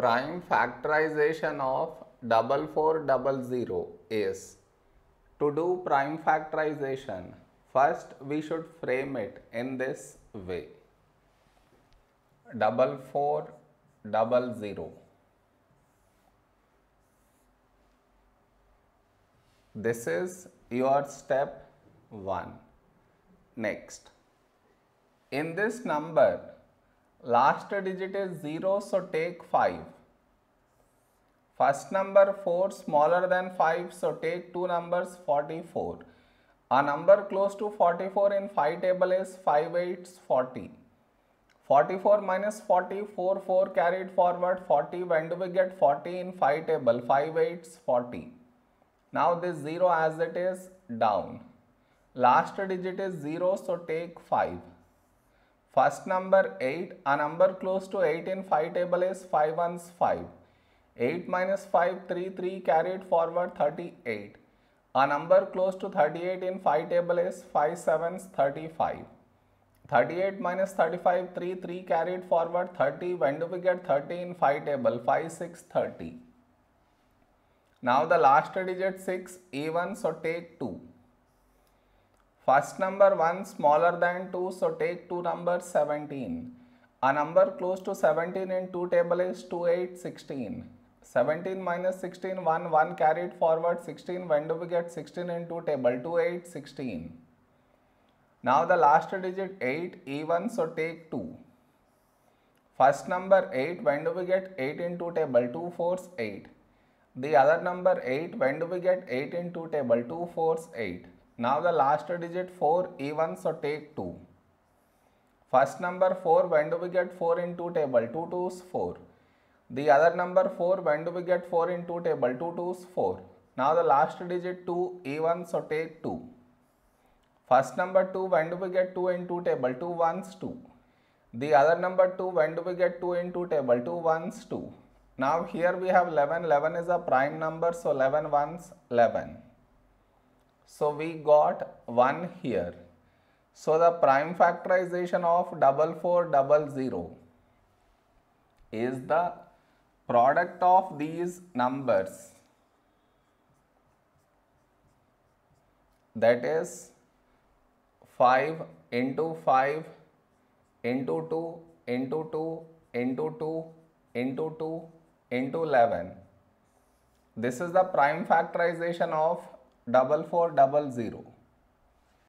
prime factorization of double four double zero is to do prime factorization first we should frame it in this way. Double four double zero. This is your step 1 next. In this number last digit is 0 so take 5 first number 4 smaller than 5 so take two numbers 44 a number close to 44 in 5 table is 5 8s 40 44 minus 40 4 4 carried forward 40 when do we get 40 in 5 table? 5 8s 40 now this 0 as it is down. Last digit is 0 so take 5 First number 8, a number close to 8 in 5 table is 5 ones 5. 8 minus 5, 3, 3 carried forward 38. A number close to 38 in 5 table is 5 sevens 35. 38 minus 35, 3, 3 carried forward 30. When do we get 30 in 5 table? 5, 6, 30. Now the last digit 6, even so take 2. First number 1 smaller than 2 so take 2 numbers 17. A number close to 17 in 2 table is 2 8 16. 17 minus 16 1 1 carried forward 16 when do we get 16 in 2 table 2 8 16. Now the last digit 8 even so take 2. First number 8 when do we get 8 in 2 table 2 fours 8. The other number 8 when do we get 8 in 2 table 2 fours 8. Now the last digit 4 even so take 2. First number 4 when do we get 4 in 2 table 2 2's 4. The other number 4 when do we get 4 in 2 table 2 2's 4. Now the last digit 2 even so take 2. First number 2 when do we get 2 in 2 table 2 ones 2. The other number 2 when do we get 2 in 2 table 2 ones 2. Now here we have 11 11 is a prime number so 11 ones 11. So we got 1 here. So the prime factorization of double four double zero is the product of these numbers that is 5 into 5 into 2 into 2 into 2 into 2 into 11. This is the prime factorization of double four double zero.